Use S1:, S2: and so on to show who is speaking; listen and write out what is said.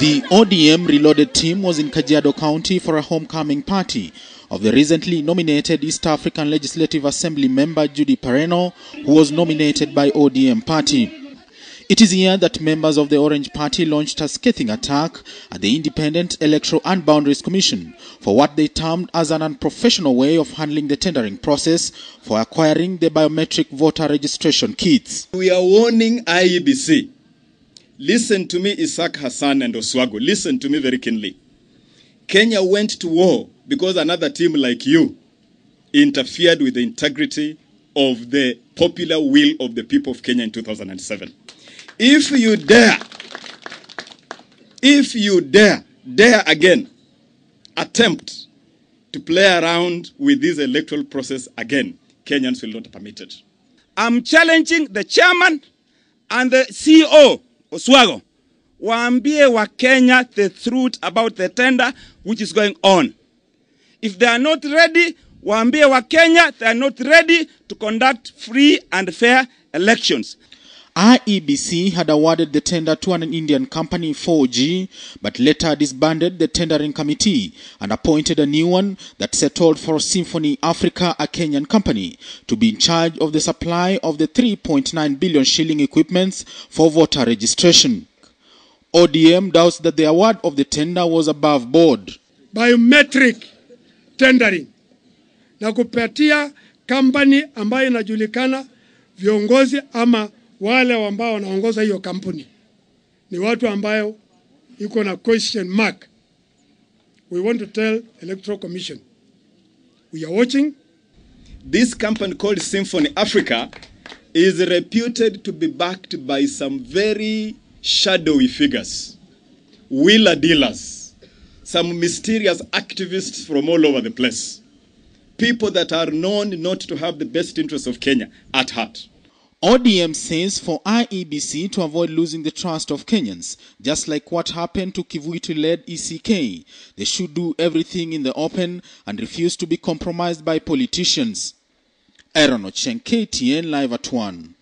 S1: The ODM Reloaded team was in Kajiado County for a homecoming party of the recently nominated East African Legislative Assembly member Judy Pareno, who was nominated by ODM party. It is here that members of the Orange Party launched a scathing attack at the Independent Electoral and Boundaries Commission for what they termed as an unprofessional way of handling the tendering process for acquiring the biometric voter registration kits.
S2: We are warning IEBC. Listen to me, Isaac Hassan and Oswago. Listen to me very keenly. Kenya went to war because another team like you interfered with the integrity of the popular will of the people of Kenya in 2007. If you dare, if you dare, dare again, attempt to play around with this electoral process again, Kenyans will not permit it.
S3: I'm challenging the chairman and the CEO, Oswago, waambie wa Kenya the truth about the tender which is going on. If they are not ready, waambie wa Kenya they are not ready to conduct free and fair elections.
S1: IEBC had awarded the tender to an Indian company 4G, but later disbanded the tendering committee and appointed a new one that settled for Symphony Africa, a Kenyan company, to be in charge of the supply of the 3.9 billion shilling equipments for voter registration. ODM doubts that the award of the tender was above board.
S4: biometric tendering na kupatia kampani ambayo inajulikana viongozi ama wale ambao wanaongoza hiyo kampuni ni watu ambayo iko na question mark. We want to tell Electoral Commission we are watching.
S2: This company called Symphony Africa is reputed to be backed by some very shadowy figures, wheeler dealers, some mysterious activists from all over the place, people that are known not to have the best interests of Kenya at heart.
S1: ODM says for IEBC to avoid losing the trust of Kenyans, just like what happened to Kivuitu-led ECK, they should do everything in the open and refuse to be compromised by politicians. Aaron Ocheng, KTN Live at 1.